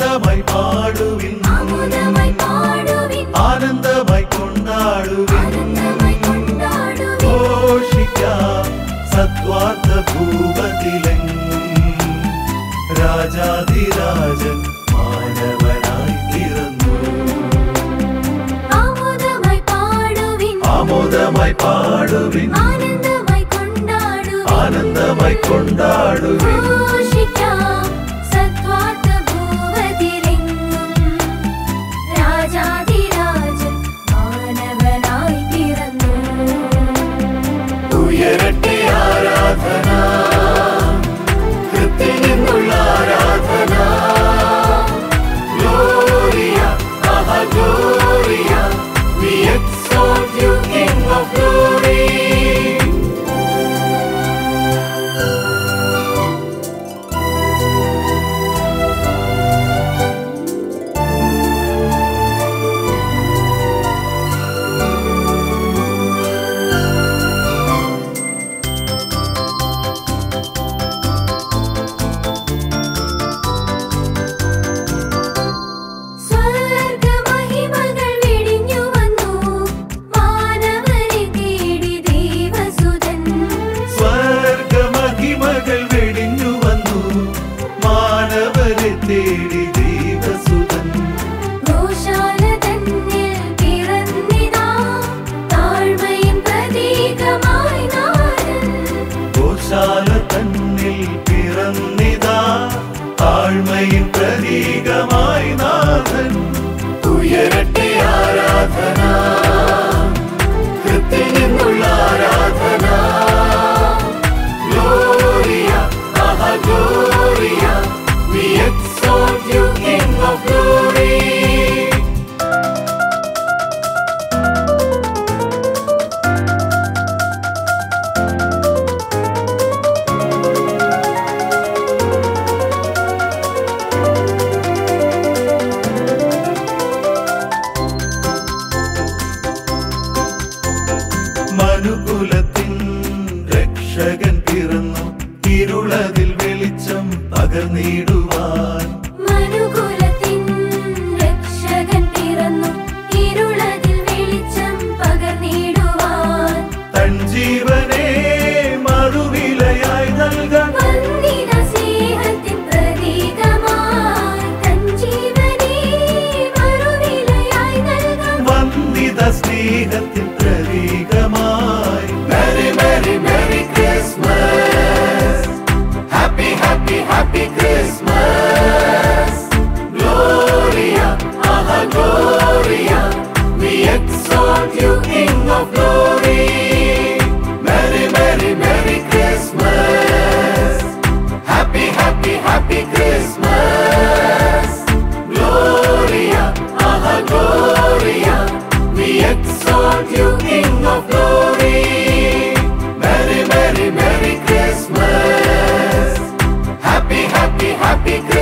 அமுதமாய் பாடுவின் ஆனந்தமாய் கொண்டாடுவின் ഘോഷിക്കാ സത്വാർത്ഥ ഭൂപതിലെങ്ങും രാജാതിരാജൻ മാനവനായി പിറന്നു ആമോദമായി പാടുവിൻ ആനന്ദമായി കൊണ്ടാടുവിൻ உயரட்டே തിലകൻ പിറന്നു ഇരുളതിൽ വെളിച്ചം പകർന്നിടും. happy